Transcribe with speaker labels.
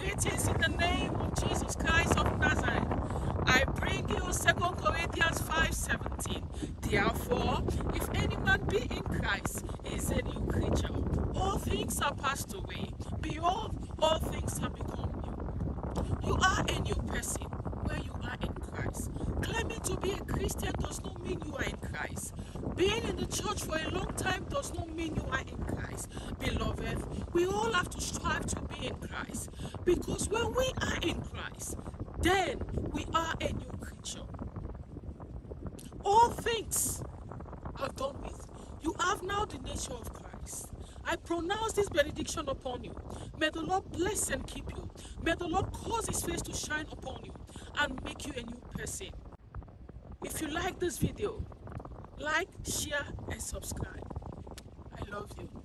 Speaker 1: Greetings in the name of Jesus Christ of Nazareth. I bring you 2 Corinthians 5:17. Therefore, if any man be in Christ, he is a new creature. All things are passed away. Behold, all things have become new. You are a new person where you are in Christ. Claiming to be a Christian does not mean you are in Christ. Being in the church for a long time does not mean you are in Christ. Beloved, we all have to strive to be in Christ. Because when we are in Christ, then we are a new creature. All things are done with. You have now the nature of Christ. I pronounce this benediction upon you. May the Lord bless and keep you. May the Lord cause his face to shine upon you and make you a new person. If you like this video, like, share, and subscribe. I love you.